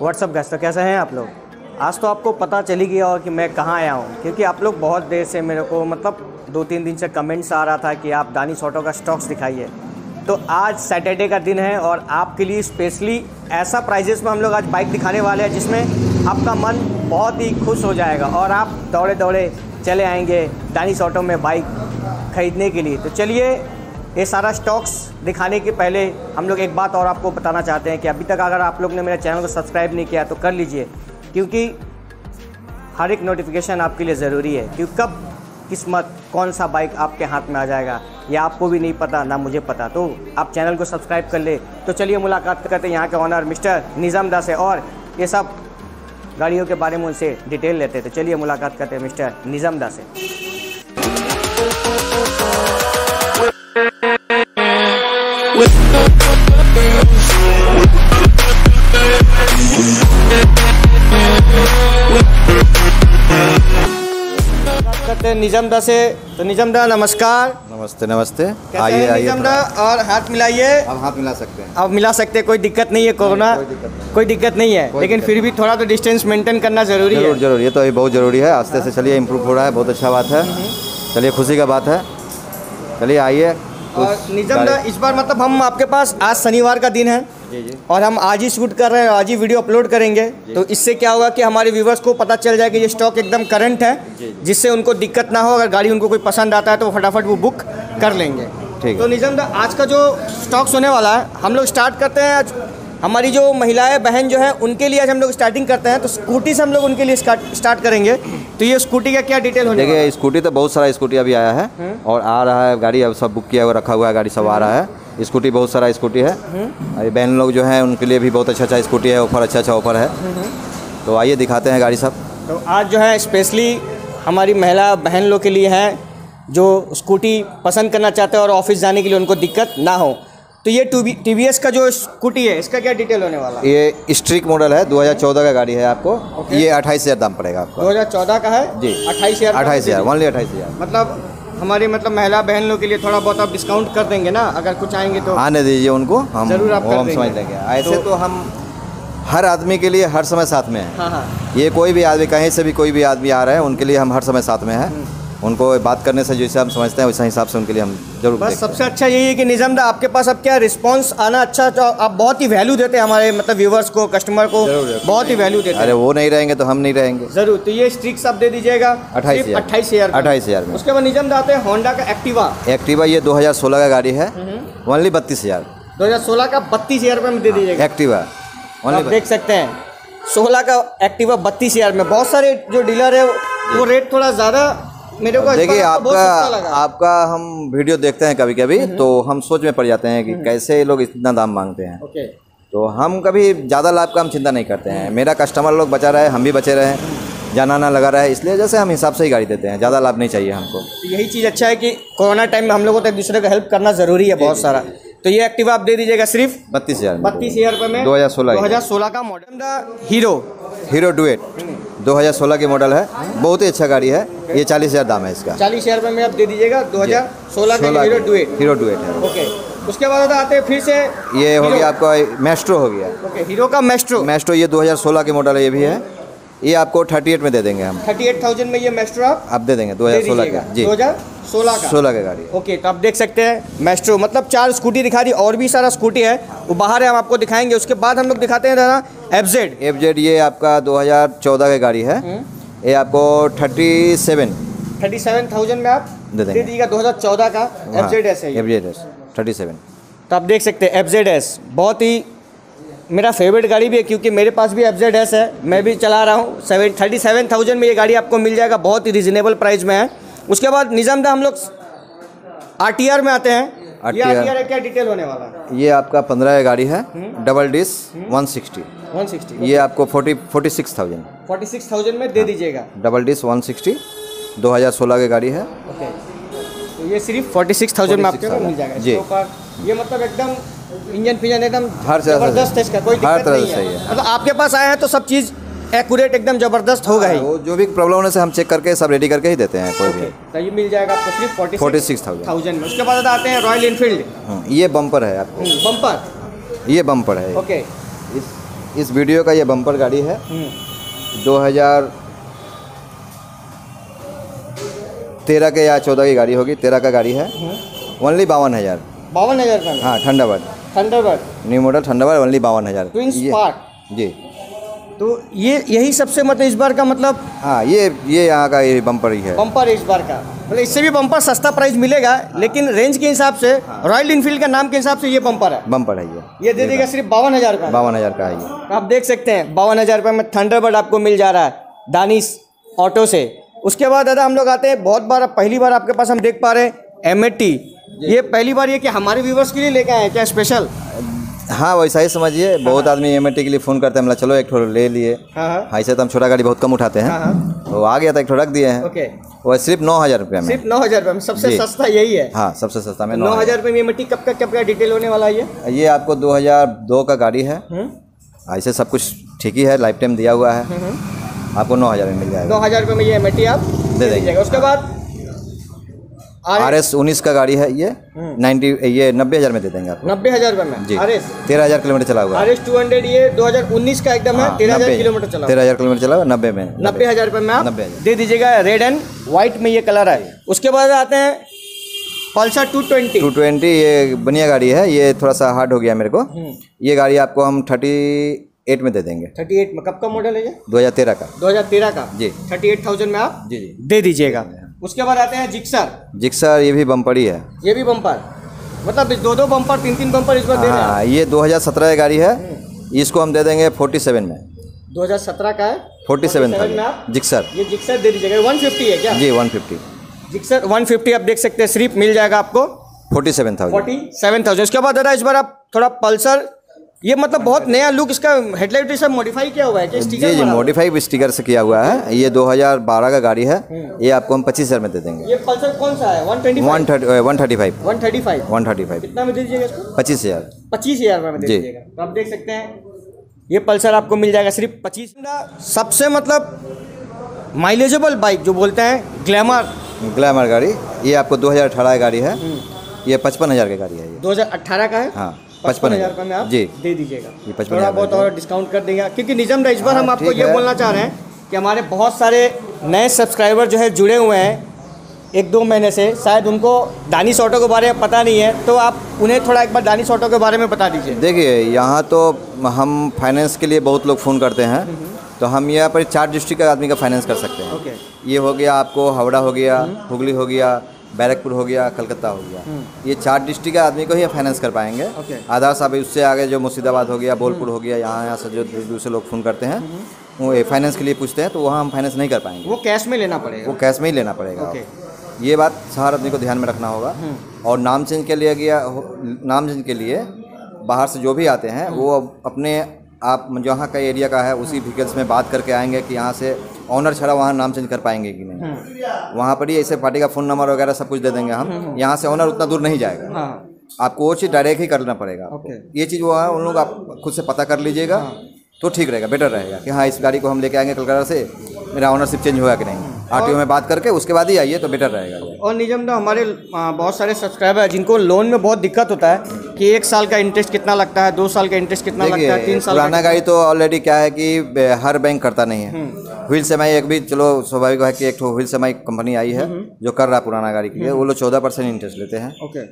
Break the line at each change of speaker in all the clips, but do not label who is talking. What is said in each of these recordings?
WhatsApp gas तो कैसे हैं आप लोग? आज तो आपको पता चली गया होगा कि मैं कहाँ आया हूँ, क्योंकि आप लोग बहुत देर से मेरे को मतलब दो तीन दिन से कमेंट्स आ रहा था कि आप दानिश ऑटो का स्टॉक्स दिखाइए। तो आज सैटरडे का दिन है और आपके लिए स्पेशली ऐसा प्राइजेस में हम लोग आज बाइक दिखाने वाले हैं, जिसमें आपका मन बहुत ही खुश हो जाएगा और आप दौड़े दौड़े चले आएँगे दानिश ऑटो में बाइक खरीदने के लिए। तो चलिए, ये सारा स्टॉक्स दिखाने के पहले हम लोग एक बात और आपको बताना चाहते हैं कि अभी तक अगर आप लोग ने मेरे चैनल को सब्सक्राइब नहीं किया तो कर लीजिए, क्योंकि हर एक नोटिफिकेशन आपके लिए ज़रूरी है क्योंकि कब किस्मत कौन सा बाइक आपके हाथ में आ जाएगा, ये आपको भी नहीं पता, ना मुझे पता। तो आप चैनल को सब्सक्राइब कर ले। तो चलिए मुलाकात करते हैं यहाँ के ऑनर मिस्टर निज़ाम दास है, और ये सब गाड़ियों के बारे में उनसे डिटेल लेते हैं। तो चलिए मुलाकात करते हैं मिस्टर निज़ाम दास से। निज़ाम दा से तो निज़ाम दा नमस्कार।
नमस्ते नमस्ते। आइए आइए
निज़ाम दा और हाथ मिलाइए।
आप हाथ मिला सकते हैं।
अब मिला सकते हैं कोई दिक्कत नहीं है कोरोना।
कोई दिक्कत नहीं।
है लेकिन फिर भी थोड़ा तो डिस्टेंस मेंटेन करना ज़रूरी है।
ज़रूर ये तो अभी बहुत ज़रूरी है। आस्ते से चलिए इम्प्रूव हो रहा है बहुत अच्छा बात है। चलिए खुशी का बात है। चलिए आइए।
और निज़ाम दा इस बार मतलब हम आपके पास आज शनिवार का दिन है। और हम आज ही शूट कर रहे हैं आज ही वीडियो अपलोड करेंगे। तो इससे क्या होगा कि हमारे व्यूवर्स को पता चल जाए कि ये स्टॉक एकदम करंट है जिससे उनको दिक्कत ना हो। अगर गाड़ी उनको कोई पसंद आता है तो फटाफट वो बुक कर लेंगे।
ठीक
तो निज़ाम दा आज का जो स्टॉक्स होने वाला है हम लोग स्टार्ट करते हैं आज। हमारी जो महिलाएँ बहन जो है उनके लिए आज हम लोग स्टार्टिंग करते हैं। तो स्कूटी से हम लोग उनके लिए स्टार्ट करेंगे। तो ये स्कूटी का क्या डिटेल होने
देखिए स्कूटी तो बहुत सारा स्कूटी अभी आया है और आ रहा है। गाड़ी अब सब बुक किया हुआ रखा हुआ है गाड़ी सब आ रहा है। स्कूटी बहुत सारा स्कूटी है। अभी बहन लोग जो हैं उनके लिए भी बहुत अच्छा अच्छा स्कूटी है ऑफ़र अच्छा अच्छा ऑफ़र है। तो आइए दिखाते हैं गाड़ी सब।
तो आज जो है स्पेशली हमारी महिला बहन लोग के लिए है जो स्कूटी पसंद करना चाहते हैं और ऑफ़िस जाने के लिए उनको दिक्कत ना हो। तो ये टी वी का जो स्कूटी है इसका क्या डिटेल होने वाला? है
ये स्ट्रिक मॉडल है 2014 का गाड़ी है आपको। ये अट्ठाईस हज़ार दाम पड़ेगा आपको।
2014 का है?
जी।
अट्ठाईस हज़ार
अट्ठाईस हज़ार ओनली अट्ठाईस हज़ार।
मतलब हमारी मतलब महिला बहन लोग के लिए थोड़ा बहुत आप डिस्काउंट कर देंगे ना अगर कुछ आएँगे तो।
आने दीजिए उनको हम
ज़रूर आप
हम समझ लेंगे। ऐसे
तो-
तो हम हर आदमी के लिए हर समय साथ में है।
हाँ हाँ।
ये कोई भी आदमी कहीं से भी कोई भी आदमी आ रहा है उनके लिए हम हर समय साथ में है। उनको बात करने से जैसे हम समझते हैं वैसे हिसाब से उनके लिए हम ज़रूर
बस सबसे अच्छा यही है कि निज़ाम दा आपके पास अब क्या रिस्पांस आना अच्छा तो आप बहुत ही वैल्यू देते हैं हमारे मतलब व्यूवर्स को कस्टमर को। बहुत ही वैल्यू देते हैं।
अरे वो नहीं रहेंगे तो हम नहीं रहेंगे।
ज़रूर तो ये स्ट्रिक्स आप दे दीजिएगा।
अट्ठाईस
अट्ठाईस हज़ार
अट्ठाईस हज़ार में।
उसके बाद निज़ाम दा आते हैं होंडा का एक्टिवा
एक्टिवा ये 2016 का गाड़ी है। ओनली बत्तीस हज़ार।
2016 का बत्तीस हज़ार रुपये में दे दीजिएगा।
एक्टिवा ओनली
देख सकते हैं। 16 का एक्टिवा बत्तीस हज़ार में। बहुत सारे जो डीलर है वो रेट थोड़ा ज़्यादा मेरे को
देखिए
तो
आपका आपका हम वीडियो देखते हैं कभी कभी तो हम सोच में पड़ जाते हैं कि कैसे लोग इतना दाम मांगते हैं।
ओके।
तो हम कभी ज़्यादा लाभ का हम चिंता नहीं करते हैं। मेरा कस्टमर लोग बचा रहे हम भी बचे रहे जाना ना लगा रहा है इसलिए जैसे हम हिसाब से ही गाड़ी देते हैं। ज़्यादा लाभ नहीं चाहिए हमको।
तो यही चीज़ अच्छा है कि कोरोना टाइम में हम लोगों को तो एक दूसरे को हेल्प करना ज़रूरी है बहुत सारा। तो ये एक्टिवा आप दे दीजिएगा सिर्फ़
बत्तीस हज़ार
बत्तीस हज़ार रुपये में
2016
दो हज़ार सोलह का मॉडल हीरो
हीरो डुएट 2016 की मॉडल है। बहुत ही अच्छा गाड़ी है। ये चालीस हज़ार दाम है इसका।
चालीस हज़ार में आप दे दीजिएगा दो हज़ार सोलह का
16
हीरो डुएट।
हीरो डुएट है।
ओके उसके बाद आते हैं फिर से
ये हो गया आपका मेस्ट्रो हो गया।
ओके हीरो का मेस्ट्रो।
मेस्ट्रो ये 2016 के मॉडल है ये भी है। ये आपको 38 में दे देंगे हम।
थर्टी एट थाउज़ेंड में ये मेस्ट्रो आप
आप दे देंगे
दे
2016
दीजिएगा
का। जी।
दो हज़ार सोलह का।
16 की गाड़ी
ओके तो आप देख सकते हैं मेस्ट्रो मतलब चार स्कूटी दिखा दी और भी सारा स्कूटी है। वो बाहर है हम आपको दिखाएँगे उसके बाद हम लोग दिखाते हैं दादा एफ़ जेड
एफ़ जेड ये आपका 2014 की गाड़ी है। ये आपको 37
थर्टी सेवन थाउज़ेंड में आप
दे देंगे।
दे दीजिएगा दो हज़ार चौदह का एफ़ जेड एस है
F Z S thirty seven
तो आप देख सकते हैं एफ़ जेड एस बहुत ही मेरा फेवरेट गाड़ी भी है क्योंकि मेरे पास भी एफ़ जेड एस है मैं भी चला रहा हूँ। सेवन थर्टी सेवन थाउज़ेंड में ये गाड़ी आपको मिल जाएगा बहुत ही रिजनेबल प्राइस में है। उसके बाद निज़ाम दा हम लोग आर टी आर में आते हैं। आर टी आर क्या डिटेल होने वाला है?
ये आपका पंद्रह गाड़ी है double disc one sixty
one sixty
ये आपको forty forty six thousand.
Forty six thousand में दे दीजिएगा।
डबल डिस वन सिक्सटी दो हज़ार सोलह की गाड़ी है।
ओके। तो ये सिर्फ़ फोर्टी सिक्स थाउज़ेंड में आपको
46,000
मिल जाएगा।
जी।
ये मतलब एकदम इंजन फिजन एकदम
हर
ज़बरदस्त है इसका कोई
हर
दिक्कत
तरह
नहीं
से
है।
सही है।
मतलब आपके पास आया है तो सब चीज़ एक्यूरेट एकदम ज़बरदस्त होगा ही
वो जो भी प्रॉब्लम होने से हम चेक करके सब रेडी करके ही देते हैं कोई भी।
तो ये मिल जाएगा आपको सिर्फ़ फोर्टी
46,000
थाउज़ेंड। में उसके बाद आते हैं रॉयल इनफील्ड
हम्म, ये बम्पर है आपको।
बम्पर
ये बम्पर है।
ओके।
इस वीडियो का ये बम्पर गाड़ी है।
हम्म,
2000 तेरह के या चौदह की गाड़ी होगी तेरह का गाड़ी है।
हम्म।
ओनली बावन हज़ार।
बावन हज़ार में
हाँ Thunderbird
Thunderbird.
New model Thunderbird only बावन हज़ार। जी।
तो ये यही सबसे मतलब इस बार का मतलब
हाँ ये ये यहाँ का ये बम्पर ही है।
बम्पर इस बार का। मतलब इससे भी बम्पर सस्ता प्राइस मिलेगा लेकिन रेंज के हिसाब से रॉयल इनफील्ड का नाम के हिसाब से ये बम्पर है।
बम्पर है ये।
ये दे देगा सिर्फ़ बावन हज़ार रुपये
बावन हज़ार का है ये।
आप देख सकते हैं बावन हज़ार रुपये में थंडरबर्ड आपको मिल जा रहा है दानिश ऑटो से। उसके बाद दादा हम लोग आते हैं बहुत बार पहली बार आपके पास हम देख पा रहे हैं एमएटी ये पहली बार ये कि हमारे व्यूवर्स के लिए लेके आए हैं क्या स्पेशल
हाँ वैसा ही समझिए। बहुत आदमी एम के लिए फ़ोन करते हैं मतलब चलो एक ठो ले लिए।
हाँ हाँ।
हाँ ऐसे तो हम छोटा गाड़ी बहुत कम उठाते हैं।
हाँ हाँ।
तो आ गया था एक ठो रख दिए हैं।
ओके।
वो सिर्फ़ नौ हज़ार रुपये में।
सिर्फ़ नौ हज़ार रुपये में। सबसे सस्ता यही है।
हाँ सबसे सस्ता में
नौ हज़ार। रुपये में मिट्टी कब का कब का डिटेल होने वाला है ये?
ये आपको 2002 का गाड़ी है।
हम्म,
ऐसे सब कुछ ठीक ही है लाइफ टाइम दिया हुआ है।
हम्म।
आपको नौ हज़ार में मिल जाएगा।
नौ हज़ार रुपये में ये मिट्टी आप दे। दीजिएगा। उसके बाद
आर एस उन्नीस का गाड़ी है ये
हम्म।
नाइन्टी ये नब्बे हज़ार में दे देंगे आपको।
नब्बे हज़ार रुपये में?
जी। तेरह हज़ार किलोमीटर चला हुआ
आर एस टू हंड्रेड ये दो हज़ार उन्नीस का एकदम है
हाँ,
तेरह हज़ार किलोमीटर चला
तेरह हज़ार किलोमीटर चला हुआ नब्बे में।
नब्बे हज़ार रुपये में आप
नब्बे।
दे दीजिएगा रेड एंड व्हाइट में ये कलर है उसके बाद आते हैं Pulsar two twenty
two twenty ये बढ़िया गाड़ी है ये थोड़ा सा हार्ड हो गया मेरे को। ये गाड़ी आपको हम थर्टी एट में दे देंगे।
थर्टी एट में कब का मॉडल है ये?
दो हज़ार तेरह का।
दो हज़ार तेरह का?
जी।
थर्टी एट थाउज़ेंड में आप
जी जी।
दे दीजिएगा। उसके बाद आते हैं जिक्सर।
जिक्सर ये भी बम्पर ही है।
ये भी बम्पर मतलब दो दो बम्पर तीन तीन बम्पर इस बार दे रहे हैं।
हाँ ये 2017 की गाड़ी है। इसको हम दे देंगे 47 में।
दो हज़ार सत्रह का है?
47
में आप?
जिक्सर।
ये जिक्सर दे दीजिएगा। वन फिफ्टी है क्या?
जी 150
जिक्सर वन फिफ्टी आप देख सकते हैं। सिर्फ़ मिल जाएगा आपको।
47,000
फोर्टी सेवन थाउज़ेंड उसके बाद दादा इस बार आप थोड़ा पल्सर ये मतलब बहुत नया लुक इसका हेडलाइट सब मॉडिफाई किया हुआ है क्या
जी
स्टिकर
जी मॉडिफाई स्टिकर से किया हुआ है। ये 2012 का गाड़ी है। ये आपको हम पच्चीस हज़ार में दे देंगे।
ये पल्सर कौन सा है? One twenty
one thirty one thirty five.
One thirty five.
One thirty five.
कितना में दे दीजिएगा इसको?
पच्चीस हज़ार।
पच्चीस हज़ार में दे
जी।
दीजिएगा। तो आप देख सकते हैं ये पल्सर आपको मिल जाएगा सिर्फ़ पच्चीस। सबसे मतलब माइलेजेबल बाइक जो बोलते हैं ग्लैमर
ग्लैमर गाड़ी। ये आपको 2018 की गाड़ी है। ये पचपन हज़ार की गाड़ी है ये।
2018 का है?
हाँ।
पचपन हज़ार रुपये में आप
जी।
दे दीजिएगा। थोड़ा बहुत और डिस्काउंट कर देंगे। क्योंकि निजम इस बार
हाँ,
हम आपको ये बोलना चाह रहे हैं कि हमारे बहुत सारे नए सब्सक्राइबर जो है जुड़े हुए हैं एक दो महीने से। शायद उनको दानिश ऑटो के बारे में पता नहीं है तो आप उन्हें थोड़ा एक बार दानिश ऑटो के बारे में बता दीजिए।
देखिए यहाँ तो हम फाइनेंस के लिए बहुत लोग फ़ोन करते हैं तो हम यहाँ पर चार डिस्ट्रिक्ट का आदमी का फाइनेंस कर सकते हैं।
ओके।
ये हो गया आपको हावड़ा हो गया हुगली हो गया बैरकपुर हो गया कलकत्ता हो गया। ये चार डिस्ट्रिक्ट के आदमी को ही फाइनेंस कर पाएँगे। आधार साहब उससे आगे जो मुर्शिदाबाद हो गया बोलपुर हो गया यहाँ यहाँ से जो दूर लोग फ़ोन करते हैं वो ये फाइनेंस के लिए पूछते हैं तो वहाँ हम फाइनेंस नहीं कर पाएँगे।
वो कैश में लेना पड़ेगा।
वो कैश में ही लेना पड़ेगा।
ओके।
ये बात हर आदमी को ध्यान में रखना होगा। और नाम चेंज के लिए गया नाम चेंज के लिए बाहर से जो भी आते हैं वो अपने आप जहाँ का एरिया का है उसी व्हीकल्स में बात करके आएँगे कि यहाँ से ऑनर छड़ा वहाँ नाम चेंज कर पाएँगे कि नहीं। वहाँ पर ही ऐसे पार्टी का फ़ोन नंबर वगैरह सब कुछ दे देंगे हम। यहाँ से ऑनर उतना दूर नहीं जाएगा।
हाँ।
आपको वो चीज़ डायरेक्ट ही करना पड़ेगा
ओके।
ये चीज़ वो है उन लोग आप खुद से पता कर लीजिएगा तो ठीक रहेगा बेटर रहेगा कि हाँ इस गाड़ी को हम लेके आएँगे कलकत्ता से मेरा ऑनरशिप चेंज हुआ कि नहीं। आर में बात करके उसके बाद ही आइए तो बेटर रहेगा।
और निजम तो हमारे बहुत सारे सब्सक्राइबर हैं जिनको लोन में बहुत दिक्कत होता है कि एक साल का इंटरेस्ट कितना लगता है दो साल का इंटरेस्ट कितना लगता है तीन साल
पुराना गाड़ी तो ऑलरेडी क्या है कि हर बैंक करता नहीं है। व्हील सेमाई एक भी चलो स्वाभाविक है कि एक व्हील सेमाई कंपनी आई है जो कर रहा है पुराना गाड़ी के लिए वो लोग चौदह परसेंट इंटरेस्ट लेते हैं।
ओके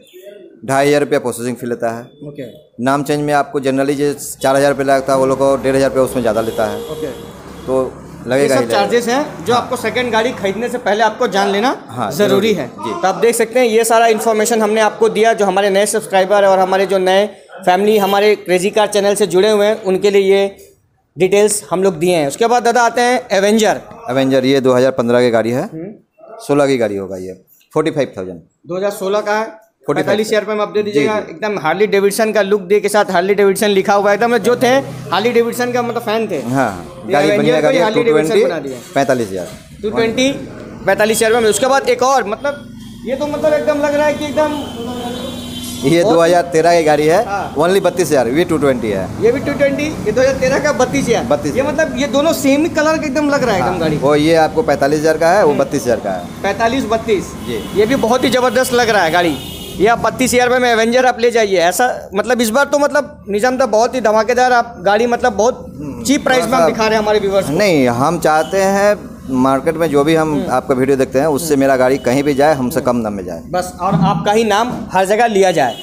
ढाई हज़ार रुपया प्रोसेसिंग फ़ी लेता है।
ओके
नाम चेंज में आपको जनरली जो चार हज़ार रुपये लगता है वो लोग को डेढ़ हज़ार रुपया उसमें ज़्यादा लेता है।
ओके
तो लगेगा
सब चार्जेस हैं जो हाँ। आपको सेकंड गाड़ी खरीदने से पहले आपको जान लेना
हाँ,
ज़रूरी। है।
जी।
तो आप देख सकते हैं ये सारा इन्फॉर्मेशन हमने आपको दिया जो हमारे नए सब्सक्राइबर और हमारे जो नए फैमिली हमारे क्रेजी कार चैनल से जुड़े हुए हैं उनके लिए ये डिटेल्स हम लोग दिए हैं। उसके बाद दादा आते हैं एवेंजर
एवेंजर ये 2015 की गाड़ी है। सोलह की गाड़ी होगा ये। Forty five thousand.
2016 का है।
45
पैंतालीस हज़ार रुपये में आप दे दीजिएगा। एकदम हार्ली डेविडसन का लुक दे के साथ हार्ली डेविडसन लिखा हुआ है। एकदम जो थे हार्ली डेविडसन का मतलब फ़ैन थे।
हाँ हाँ।
ये
गाड़ी बढ़िया गाड़ी टू
Harley Davidson बना दिया।
पैंतालीस हज़ार।
टू ट्वेंटी पैंतालीस हज़ार रुपये में। उसके बाद एक और मतलब ये तो मतलब एकदम लग रहा है कि एकदम
ये
बहुत-
2013 की गाड़ी है।
हाँ।
ओनली बत्तीस हज़ार ये टू ट्वेंटी है।
ये भी टू ट्वेंटी ये दो हज़ार तेरह का बत्तीस हज़ार।
32
ये मतलब ये दोनों सेम ही कलर का एकदम लग रहा है एकदम गाड़ी।
वो ये आपको पैंतालीस हज़ार का है वो बत्तीस हज़ार का है।
पैंतालीस बत्तीस। ये भी बहुत ही ज़बरदस्त लग रहा है गाड़ी। ये बत्तीस हज़ार रुपये में एवेंजर आप ले जाइए। ऐसा मतलब इस बार तो मतलब निज़ाम था बहुत ही धमाकेदार आप गाड़ी मतलब बहुत चीप प्राइस में आप दिखा रहे हैं हमारे व्यूवर्स
नहीं हम चाहते हैं मार्केट में जो भी हम
हम्म।
आपका वीडियो देखते हैं उससे मेरा गाड़ी कहीं भी जाए हमसे कम दाम में जाए।
बस और आपका ही नाम हर जगह लिया जाए।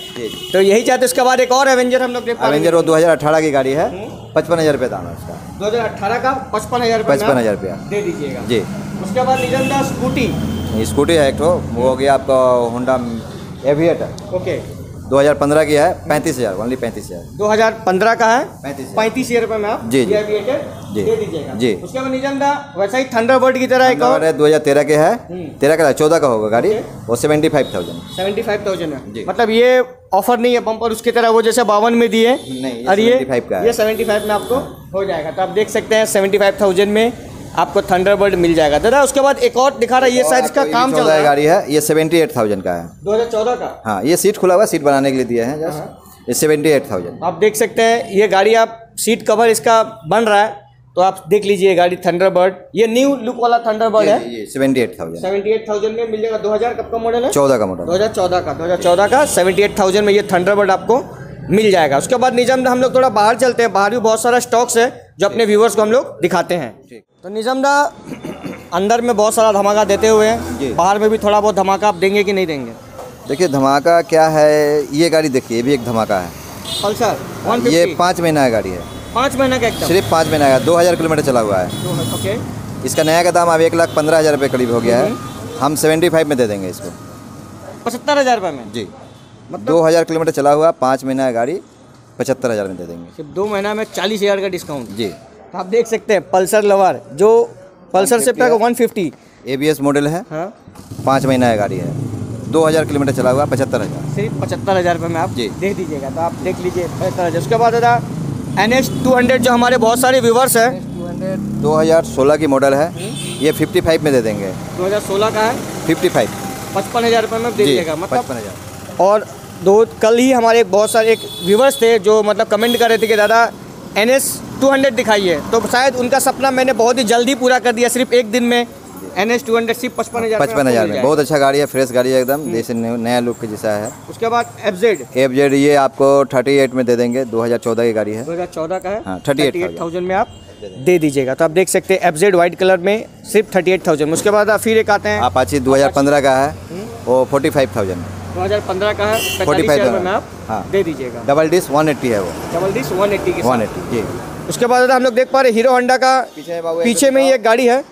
तो यही चाहते उसके बाद एक और एवेंजर हम लोग
एवेंजर वो 2018 की गाड़ी है
हम्म।
पचपन हज़ार रुपये दाम है उसका।
दो हज़ार अठारह का पचपन हज़ार
पचपन
हज़ार
रुपया।
दे दीजिएगा।
जी।
उसके बाद निज़ाम स्कूटी
स्कूटी है एक वो हो गया आपका होंडा एविएटर
ओके
2015 की है पैंतीस हज़ार ओनली पैंतीस हज़ार।
2015 का है
35,000
पैंतीस हज़ार रुपये में आप
जी, जी। जी।
दे दीजिएगा।
जी।
उसके बाद निज़ाम था वैसा ही थंडरबर्ड की तरह एक और।
है 2013 के है।
हम्म।
तेरह का चौदह का होगा गाड़ी। वो seventy five thousand
seventy five thousand
जी।
है मतलब ये ऑफ़र नहीं है बम्पर उसकी तरह वो जैसे बावन में दिए।
नहीं,
और ये
75 का
ये सेवेंटी फाइव में आपको हो जाएगा। तो आप देख सकते हैं सेवेंटी फाइव थाउज़ेंड में आपको थंडरबर्ड मिल जाएगा। दादा उसके बाद एक और दिखा रहा है ये शायद इसका काम चल रहा है।
गाड़ी है ये सेवेंटी एट थाउज़ेंड का है।
दो हज़ार चौदह का?
हाँ ये सीट खुला हुआ है सीट बनाने के लिए दिया हैं
हाँ।
जस्ट ये सेवेंटी एट थाउज़ेंड
आप देख सकते हैं ये गाड़ी आप सीट कवर इसका बन रहा है तो आप देख लीजिए गाड़ी थंडरबर्ड ये न्यू लुक वाला थंडरबर्ड है।
Seventy eight thousand
seventy eight thousand में मिल जाएगा। दो हज़ार कब का मॉडल है?
चौदह का मॉडल
2014 का 2014 का 78,000 में ये थंडरबर्ड आपको मिल जाएगा। उसके बाद निज़ाम हम लोग थोड़ा बाहर चलते हैं बाहर भी बहुत सारा स्टॉक्स है जो अपने व्यूवर्स को हम लोग दिखाते हैं। तो निज़ाम दा अंदर में बहुत सारा धमाका देते हुए हैं बाहर में भी थोड़ा बहुत धमाका आप देंगे कि नहीं देंगे?
देखिए धमाका क्या है ये गाड़ी देखिए ये भी एक धमाका है।
पल्सर
ये पाँच महीना का गाड़ी है।
पाँच महीना का
सिर्फ़ पाँच महीना का दो हज़ार किलोमीटर चला हुआ है।
ओके
इसका नया का दाम अब एक लाख पंद्रह हज़ार रुपये करीब हो गया है। हम सेवेंटी फाइव में दे देंगे इसको।
पचहत्तर हज़ार रुपये में?
जी।
मतलब
दो हज़ार किलोमीटर चला हुआ पाँच महीना का गाड़ी पचहत्तर हज़ार में दे देंगे।
सिर्फ़ दो महीना में चालीस हज़ार का डिस्काउंट।
जी।
तो आप देख सकते हैं पल्सर लवर जो पल्सर से
150
one fifty
A B S model है।
हाँ।
पाँच महीना की गाड़ी है। दो हज़ार किलोमीटर चला हुआ पचहत्तर हज़ार।
सिर्फ़ पचहत्तर हज़ार रुपये में आप
जी।
दे दीजिएगा तो आप देख लीजिए पचहत्तर हज़ार। उसके बाद दादा एन एच टू हंड्रेड जो हमारे बहुत सारे व्यूवर्स हैं।
दो हज़ार सोलह की मॉडल है। ये फिफ्टी फाइव में दे देंगे।
दो हज़ार सोलह का है।
फिफ्टी फाइव
पचपन हज़ार रुपये में दे दीजिएगा मतलब
पचपन हज़ार।
और दो कल ही हमारे बहुत सारे एक व्यूवर्स थे जो मतलब कमेंट कर रहे थे कि दादा एन एस टू हंड्रेड दिखाइए। तो शायद उनका सपना मैंने बहुत ही जल्दी पूरा कर दिया सिर्फ़ एक दिन में। एन एस टू हंड्रेड सिर्फ़ पचपन हज़ार
पचपन हज़ार में। बहुत अच्छा गाड़ी है फ्रेश गाड़ी है एकदम जैसे नया लुक जैसा है।
उसके बाद एफ़ जेड
एफ़ जेड ये आपको थर्टी एट में दे देंगे दो हज़ार चौदह की गाड़ी है।
दो हज़ार चौदह का है।
थर्टी एट
थाउज़ेंड में आप दे दीजिएगा। तो आप देख सकते हैं एफ़ जेड वाइट कलर में सिर्फ़ थर्टी एट थाउज़ेंड उसके बाद आप फिर एक आते हैं।
अपाची दो हज़ार पंद्रह का है वो फोर्टी फाइव थाउज़ेंड
दो हज़ार पंद्रह का है पैंतालीस
45,000
हज़ार में आप
हाँ।
दे दीजिएगा।
डबल डिस वन एट्टी है वो।
डबल डिस वन एट्टी के
वन
साथ।
एट्टी जी।
उसके बाद हम लोग देख पा रहे हीरो होंडा का
पीछे
पीछे में ही एक गाड़ी है।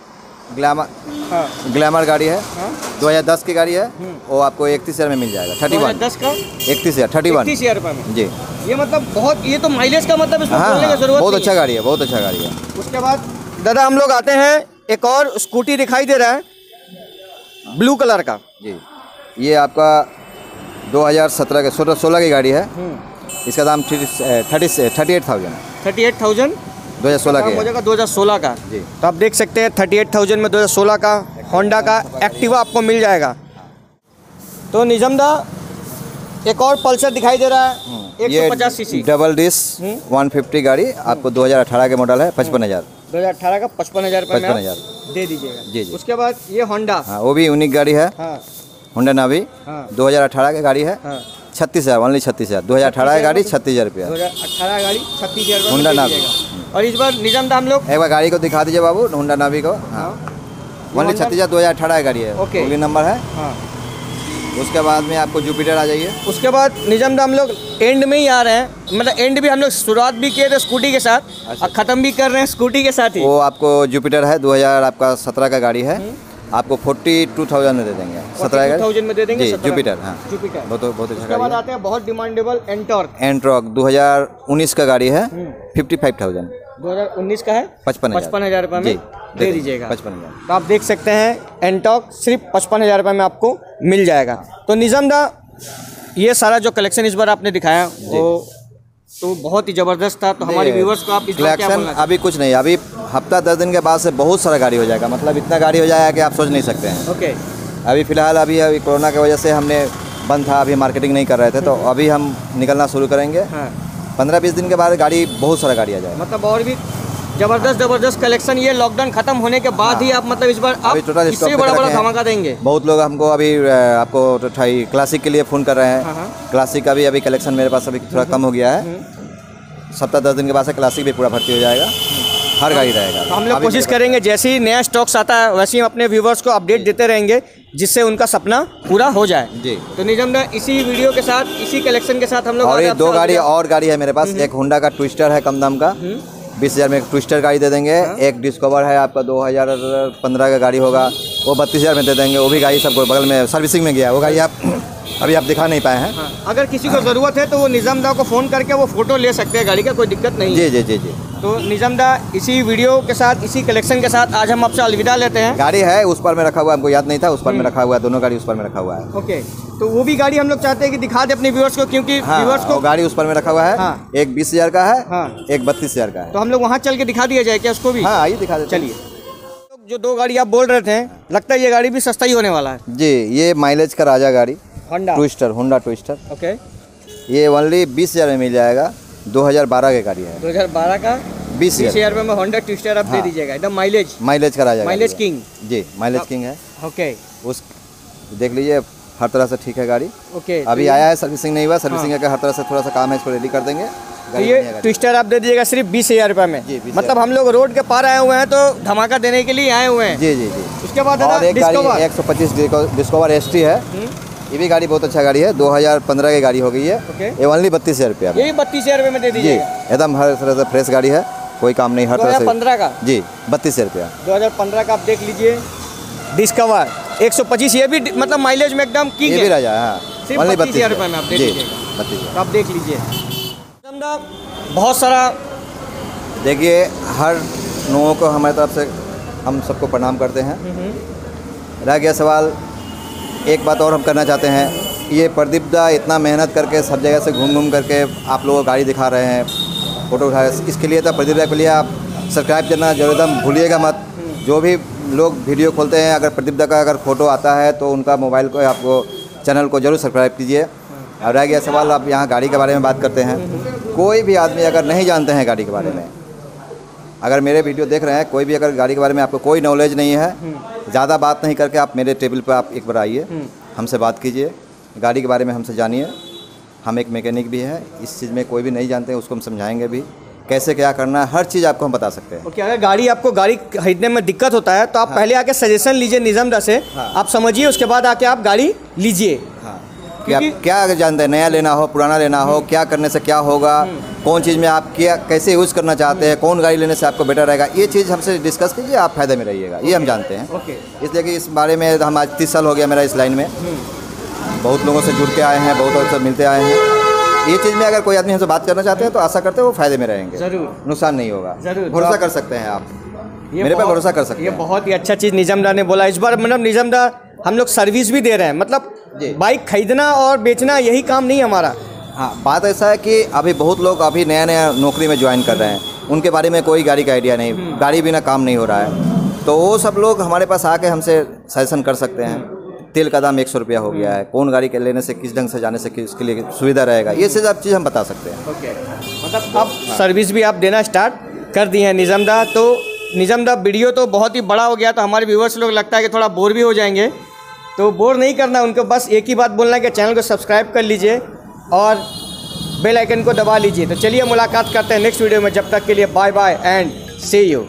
ग्लैमर
हाँ।
ग्लैमर गाड़ी है।
हाँ।
2010 की गाड़ी है। वो आपको इकतीस हज़ार में मिल जाएगा। थर्टी वन
दस का?
इकतीस हज़ार थर्टी वन
हज़ार में?
जी।
ये मतलब बहुत ये तो माइलेज का मतलब इसमें
हाँ
ज़रूरत
बहुत अच्छा
है।
गाड़ी है बहुत अच्छा गाड़ी है।
उसके बाद दादा हम लोग आते हैं एक और स्कूटी दिखाई दे रहा है ब्लू कलर का।
जी। ये आपका 2017 के सोलह सोलह की गाड़ी है। इसका दाम thirty thirty eight thousand
thirty eight thousand?
दो हज़ार सोलह
हो। जाएगा दो हज़ार सोलह का।
जी।
तो आप देख सकते हैं थर्टी एट थाउज़ेंड में दो हज़ार सोलह का होंडा का एक्टिवा आपको मिल जाएगा। तो निजमदा एक और पल्सर दिखाई दे रहा है एक
ये
सौ पचास
डबल डिस 150 गाड़ी आपको 2018 के मॉडल है पचपन हज़ार।
दो हज़ार अठारह का पचपन हज़ार आप
55,000
दे दीजिएगा।
जी, जी।
उसके बाद ये होंडा
हाँ वो भी यूनिक गाड़ी है।
हाँ।
होंडा नावी
हाँ।
2018 की गाड़ी है।
हाँ।
छत्तीस हज़ार ओनली छत्तीस हज़ार। दो हज़ार अठारह की गाड़ी छत्तीस हज़ार रुपया।
दो हज़ार अठारह गाड़ी छत्तीस हज़ार
होंडा नावी।
और इस बार निजामदा हम लोग?
एक बार गाड़ी को दिखा दीजिए बाबू होंडा नावी को। हाँ। ओनली छत्तीस हज़ार दो हज़ार अठारह की गाड़ी है।
ओके।
ओनली नंबर है।
हाँ।
उसके बाद में आपको जुपिटर आ जाइए।
उसके बाद निजामदा हम लोग एंड में ही आ रहे हैं। मतलब एंड भी हम लोग शुरुआत भी किए थे स्कूटी के साथ
अच्छा।
और ख़त्म भी कर रहे हैं स्कूटी के साथ ही।
वो आपको जुपिटर है 2000 आपका सत्रह का गाड़ी है। आपको फोर्टी टू थाउज़ेंड में दे देंगे। सत्रह
42,000 में दे देंगे
जी जुपिटर हाँ।
जुपिटर
बहुत बहुत अच्छा
बाद
गाड़ी
आते हैं बहुत डिमांडेबल एंटॉर्क
है एंट्रॉक 2019 का गाड़ी है। फिफ्टी फाइव थाउज़ेंड
2019 का है?
पचपन
पचपन हज़ार रुपये में दे दीजिएगा।
पचपन हज़ार।
तो आप देख सकते हैं एंटॉक सिर्फ़ पचपन हज़ार रुपये में आपको मिल जाएगा। तो निज़ामदा ये सारा जो कलेक्शन इस बार आपने दिखाया वो तो बहुत ही ज़बरदस्त था। तो हमारे व्यूवर्स को आप इस
कलेक्शन अभी कुछ नहीं अभी हफ़्ता दस दिन के बाद से बहुत सारा गाड़ी हो जाएगा। मतलब इतना गाड़ी हो जाएगा कि आप सोच नहीं सकते हैं।
ओके
अभी फ़िलहाल अभी अभी कोरोना की वजह से हमने बंद था अभी मार्केटिंग नहीं कर रहे थे तो अभी हम निकलना शुरू करेंगे।
हाँ।
पंद्रह बीस दिन के बाद गाड़ी बहुत सारा गाड़ी आ जाएगा।
मतलब और भी ज़बरदस्त ज़बरदस्त कलेक्शन ये लॉकडाउन खत्म होने के बाद ही आप मतलब इस बार आप इससे बड़ा बड़ा धमाका देंगे।
बहुत लोग हमको अभी आपको तो क्लासिक के लिए फ़ोन कर रहे
हाँ,
हैं
हाँ।
क्लासिक का भी अभी कलेक्शन मेरे पास अभी थोड़ा कम हो गया है। सप्ताह दस दिन के बाद से क्लासिक भी पूरा भर्ती हो जाएगा। हर गाड़ी रहेगा।
तो हम लोग कोशिश करेंगे जैसे ही नया स्टॉक्स आता है वैसे ही हम अपने व्यूवर्स को अपडेट देते रहेंगे जिससे उनका सपना पूरा हो जाए।
जी।
तो निजम दा इसी वीडियो के साथ इसी कलेक्शन के साथ हम लोग
और ये दो गाड़ी और गाड़ी है मेरे पास। एक होंडा का ट्विस्टर है कम दाम का। बीस हज़ार में एक ट्विस्टर गाड़ी दे देंगे। एक डिस्कवर है आपका दो हज़ार पंद्रह का गाड़ी होगा। वो बत्तीस हज़ार में दे देंगे वो भी गाड़ी सबको बगल में सर्विसिंग में गया। वो गाड़ी आप अभी आप दिखा नहीं पाए हैं।
हाँ, अगर किसी को ज़रूरत है तो वो निज़ाम दा को फ़ोन करके वो फ़ोटो ले सकते हैं गाड़ी का कोई दिक्कत नहीं
जी जी जी जी।
तो निज़ाम दा इसी वीडियो के साथ इसी कलेक्शन के साथ आज हम आपसे अलविदा लेते हैं।
गाड़ी है उस पर में रखा हुआ है, हमको याद नहीं था उस पर में रखा हुआ है दोनों गाड़ी उस पर में रखा हुआ है।
ओके तो वो भी गाड़ी हम लोग चाहते हैं कि दिखा दे अपने व्यूअर्स को क्योंकि
हाँ
व्यूअर्स को
गाड़ी उस पर में रखा हुआ है
हाँ।
एक बीस हज़ार का है
हाँ।
एक बत्तीस हज़ार का है।
तो हम लोग वहाँ चल के दिखा दिया जाए क्या उसको भी?
हाँ आइए दिखा दे
चलिए। जो दो गाड़ी आप बोल रहे थे लगता है ये गाड़ी भी सस्ता ही होने वाला है।
जी ये माइलेज का राजा गाड़ी।
Honda
Twister Honda Twister
okay
ये ओनली बीस हज़ार में मिल जाएगा। 2012 की गाड़ी है।
2012 का?
बीस हज़ार।
में होंडा ट्विस्टर आप दे
हाँ।
दीजिएगा एकदम माइलेज
माइलेज का राजा
माइलेज किंग
जी माइलेज किंग है।
ओके
उस देख लीजिए हर तरह से ठीक है गाड़ी।
ओके
अभी आया है सर्विसिंग नहीं हुआ। सर्विसिंग का हर तरह से थोड़ा सा काम है इसको रेडी कर देंगे।
तो ये। ट्विस्टर आप दे दीजिएगा सिर्फ़ बीस हज़ार रुपये में।
जी,
मतलब हम लोग रोड के पार आए हुए हैं तो धमाका देने के लिए आए हुए हैं।
जी जी जी।
उसके बाद
एक सौ पच्चीस डिस्कवर एस टी है।
हम्म,
ये भी गाड़ी बहुत अच्छा गाड़ी है। 2015 की गाड़ी हो गई है। ये ओनली बत्तीस हज़ार रुपया
बत्तीस हज़ार रुपये में दे
जी एकदम हर तरह से फ्रेश गाड़ी है। कोई काम नहीं हर तरह से।
पंद्रह का?
जी बत्तीस हज़ार रुपया।
दो हज़ार पंद्रह का आप देख लीजिए। डिस्कवर एक सौ पच्चीस ये भी मतलब माइलेज में एकदम
ये भी
है।
राजा हाँ। ओनली
32,000 रुपये में आप दे
जी
दीजिएगा।
बत्तीस हज़ार।
तो आप देख लीजिए। समझा, बहुत सारा
देखिए हर लोगों को हमारी तरफ़ से हम सबको प्रणाम करते हैं। रह गया सवाल एक बात और हम करना चाहते हैं। ये प्रदीप दा इतना मेहनत करके सब जगह से घूम घूम करके आप लोगों को गाड़ी दिखा रहे हैं फ़ोटो उठा रहे हैं। इसके लिए तो प्रदीप दा के लिए आप सब्सक्राइब करना ज़रूर भूलिएगा मत। जो भी लोग वीडियो खोलते हैं अगर प्रदीप दा का अगर फ़ोटो आता है तो उनका मोबाइल को आपको चैनल को ज़रूर सब्सक्राइब कीजिए। और रह गया सवाल आप यहाँ गाड़ी के बारे में बात करते हैं। कोई भी आदमी अगर नहीं जानते हैं गाड़ी के बारे में अगर मेरे वीडियो देख रहे हैं कोई भी अगर गाड़ी के बारे में आपको कोई नॉलेज नहीं है ज़्यादा बात नहीं करके आप मेरे टेबल पर आप एक बार आइए हमसे बात कीजिए गाड़ी के बारे में हमसे जानिए। हम एक मैकेनिक भी हैं इस चीज़ में कोई भी नहीं जानते हैं उसको हम समझाएँगे भी। कैसे क्या करना है हर चीज़ आपको हम बता सकते हैं।
ओके अगर गाड़ी आपको गाड़ी खरीदने में दिक्कत होता है तो आप हाँ। पहले आके सजेशन लीजिए निज़ाम दा से।
हाँ।
आप समझिए उसके बाद आके आप गाड़ी लीजिए।
कि आप क्या जानते हैं नया लेना हो पुराना लेना हो क्या करने से क्या होगा कौन चीज़ में आप क्या कैसे यूज़ करना चाहते हैं कौन गाड़ी लेने से आपको बेटर रहेगा ये चीज़ हमसे डिस्कस कीजिए आप फ़ायदे में रहिएगा ये हम जानते हैं।
ओके
इसलिए कि इस बारे में हम आज तीस साल हो गया मेरा इस लाइन में। बहुत लोगों से जुड़ के आए हैं बहुत लोगों से मिलते आए हैं। ये चीज़ में अगर कोई आदमी हमसे बात करना चाहते हैं तो आशा करते हैं वो फ़ायदे में रहेंगे।
ज़रूर।
नुकसान नहीं होगा।
ज़रूर।
भरोसा
तो
कर सकते हैं आप। मेरे पे भरोसा कर सकते हैं।
ये बहुत ही अच्छा चीज़ निज़ामदा ने बोला। इस बार मतलब निज़ामदा हम लोग सर्विस भी दे रहे हैं। मतलब। बाइक खरीदना और बेचना यही काम नहीं हमारा।
हाँ बात ऐसा है कि अभी बहुत लोग अभी नया नया नौकरी में ज्वाइन कर रहे हैं। उनके बारे में कोई गाड़ी का आइडिया नहीं गाड़ी बिना काम नहीं हो रहा है। तो वो सब लोग हमारे पास आके हमसे सजेशन कर सकते हैं। तेल का दाम एक सौ रुपया हो गया है। कौन गाड़ी के लेने से किस ढंग से जाने से किसके लिए सुविधा रहेगा? ये सब चीज़ हम बता सकते हैं।
ओके। मतलब अब सर्विस भी आप देना स्टार्ट कर दिए हैं निज़ामदा तो निज़ामदा वीडियो तो बहुत ही बड़ा हो गया। तो हमारे व्यूवर्स लोग लगता है कि थोड़ा बोर भी हो जाएँगे। तो बोर नहीं करना, उनको बस एक ही बात बोलना है कि चैनल को सब्सक्राइब कर लीजिए और बेल आइकन को दबा लीजिए। तो चलिए मुलाकात करते हैं नेक्स्ट वीडियो में, जब तक के लिए bye bye and see you